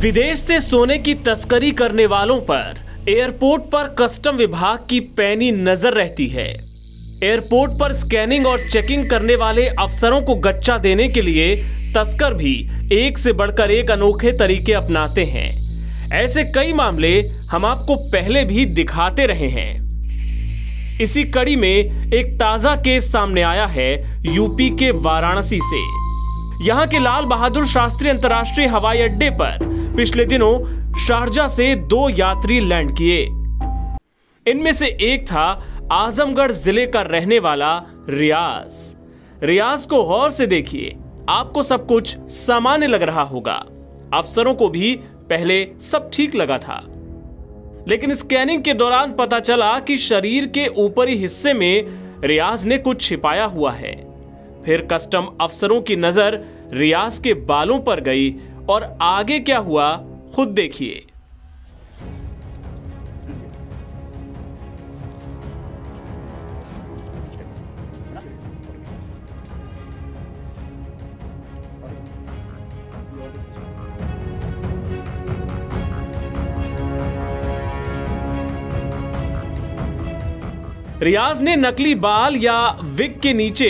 विदेश से सोने की तस्करी करने वालों पर एयरपोर्ट पर कस्टम विभाग की पैनी नज़र रहती है। एयरपोर्ट पर स्कैनिंग और चेकिंग करने वाले अफसरों को गच्चा देने के लिए तस्कर भी एक से बढ़कर एक अनोखे तरीके अपनाते हैं। ऐसे कई मामले हम आपको पहले भी दिखाते रहे हैं। इसी कड़ी में एक ताज़ा केस सामने आया है यूपी के वाराणसी से। यहाँ के लाल बहादुर शास्त्री अंतर्राष्ट्रीय हवाई अड्डे पर पिछले दिनों शारजा से दो यात्री लैंड किए। इनमें से एक था आजमगढ़ ज़िले का रहने वाला रियाज। रियाज को गौर से देखिए, आपको सब कुछ सामान्य लग रहा होगा। अफसरों को भी पहले सब ठीक लगा था। लेकिन स्कैनिंग के दौरान पता चला कि शरीर के ऊपरी हिस्से में रियाज ने कुछ छिपाया हुआ है। फिर कस्टम अफसरों की नज़र रियाज के बालों पर गई और आगे क्या हुआ, खुद देखिए। रियाज ने नकली बाल या विग के नीचे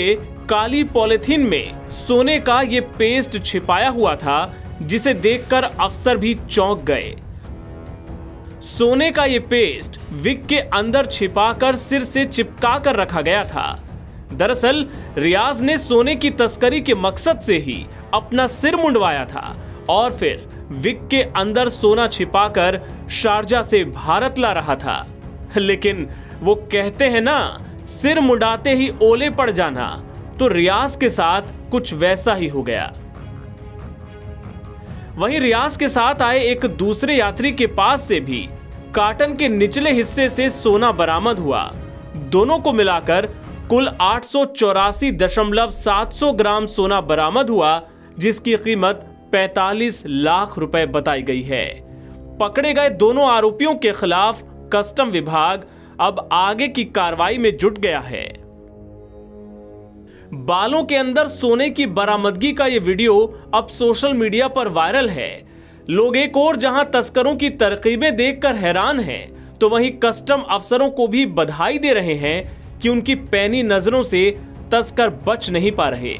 काली पॉलिथीन में सोने का ये पेस्ट छिपाया हुआ था, जिसे देखकर अफसर भी चौंक गए। सोने का ये पेस्ट विग के अंदर छिपाकर सिर से चिपका कर रखा गया था। दरअसल, रियाज ने सोने की तस्करी के मकसद से ही अपना सिर मुंडवाया था और फिर विग के अंदर सोना छिपाकर शारजा से भारत ला रहा था। लेकिन वो कहते हैं ना, सिर मुड़ाते ही ओले पड़ जाना तो रियाज के साथ कुछ वैसा ही हो गया। वहीं रियाज के साथ आए एक दूसरे यात्री के पास से भी काटन के निचले हिस्से से सोना बरामद हुआ। दोनों को मिलाकर कुल आठ ग्राम सोना बरामद हुआ, जिसकी कीमत 45 लाख रुपए बताई गई है। पकड़े गए दोनों आरोपियों के खिलाफ कस्टम विभाग अब आगे की कार्रवाई में जुट गया है। बालों के अंदर सोने की बरामदगी का यह वीडियो अब सोशल मीडिया पर वायरल है। लोग एक और जहाँ तस्करों की तरकीबें देखकर हैरान हैं तो वहीं कस्टम अफसरों को भी बधाई दे रहे हैं कि उनकी पैनी नज़रों से तस्कर बच नहीं पा रहे।